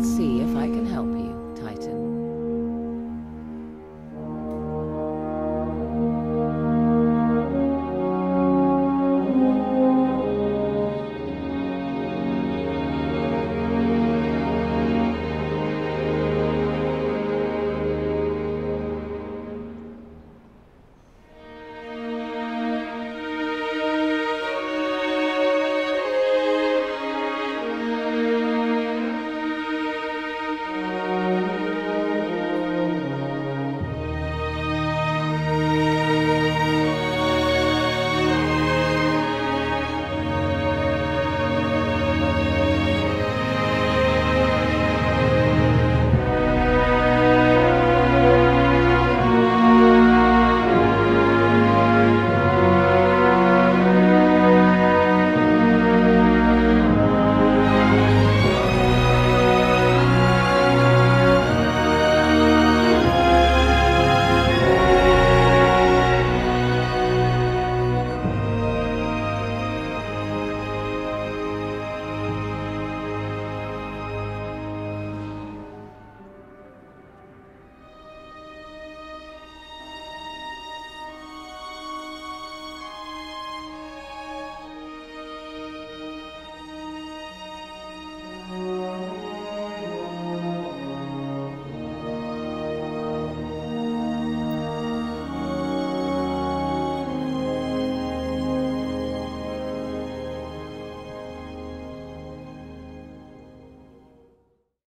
Let's see if I can help you.